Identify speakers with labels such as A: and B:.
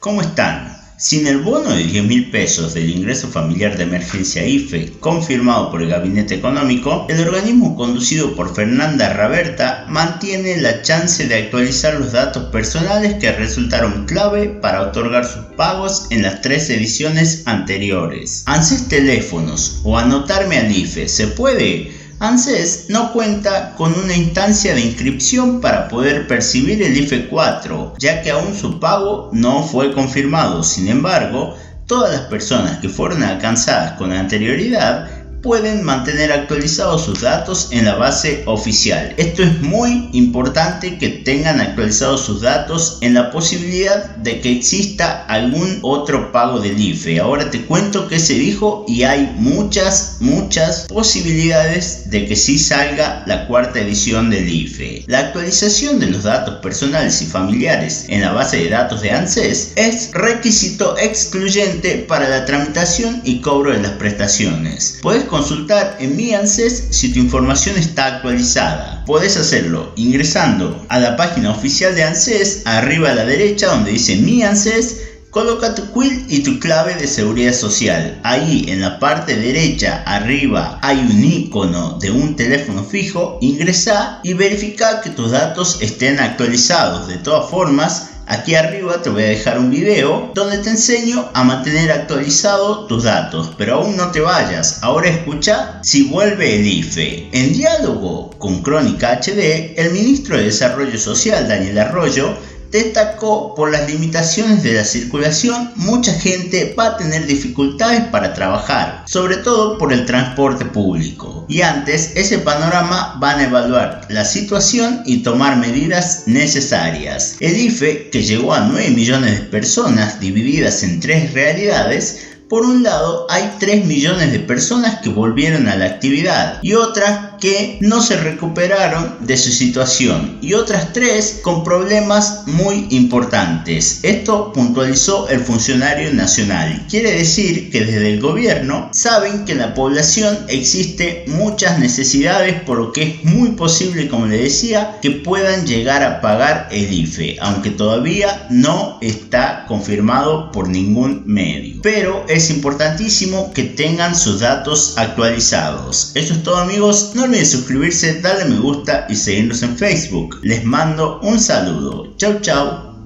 A: ¿Cómo están? Sin el bono de 10 mil pesos del ingreso familiar de emergencia IFE confirmado por el Gabinete Económico, el organismo conducido por Fernanda Raberta mantiene la chance de actualizar los datos personales que resultaron clave para otorgar sus pagos en las tres ediciones anteriores. ANSES teléfonos o anotarme al IFE, ¿se puede? ANSES no cuenta con una instancia de inscripción para poder percibir el IFE 4, ya que aún su pago no fue confirmado. Sin embargo, todas las personas que fueron alcanzadas con anterioridad pueden mantener actualizados sus datos en la base oficial. Esto es muy importante que tengan actualizados sus datos en la posibilidad de que exista algún otro pago del IFE. Ahora te cuento qué se dijo y hay muchas, muchas posibilidades de que sí salga la cuarta edición del IFE. La actualización de los datos personales y familiares en la base de datos de ANSES es requisito excluyente para la tramitación y cobro de las prestaciones. Puedes consultar en Mi ANSES si tu información está actualizada. Puedes hacerlo ingresando a la página oficial de ANSES, arriba a la derecha donde dice Mi ANSES, Coloca tu quill y tu clave de seguridad social. Ahí en la parte derecha arriba hay un icono de un teléfono fijo. Ingresa y verifica que tus datos estén actualizados. De todas formas, Aquí arriba te voy a dejar un video donde te enseño a mantener actualizados tus datos, pero aún no te vayas. Ahora escucha si vuelve el IFE. En diálogo con Crónica HD, el ministro de Desarrollo Social, Daniel Arroyo, destacó por las limitaciones de la circulación, mucha gente va a tener dificultades para trabajar, sobre todo por el transporte público. Y antes ese panorama van a evaluar la situación y tomar medidas necesarias. El IFE, que llegó a 9 millones de personas divididas en tres realidades, por un lado, hay 3 millones de personas que volvieron a la actividad y otras que no se recuperaron de su situación y otras tres con problemas muy importantes. Esto puntualizó el funcionario nacional. Quiere decir que desde el gobierno saben que en la población existe muchas necesidades por lo que es muy posible, como le decía, que puedan llegar a pagar el IFE, aunque todavía no está confirmado por ningún medio. Pero es importantísimo que tengan sus datos actualizados. Eso es todo amigos. Olviden suscribirse, darle me gusta y seguirnos en Facebook. Les mando un saludo. Chau chau.